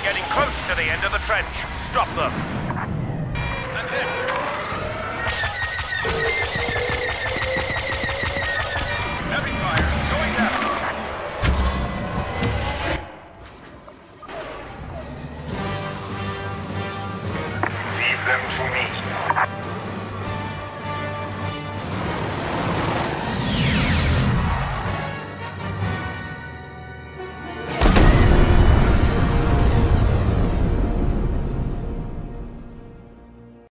Getting close to the end of the trench. Stop them. And hit. Heavy fire. Going down. Leave them to me.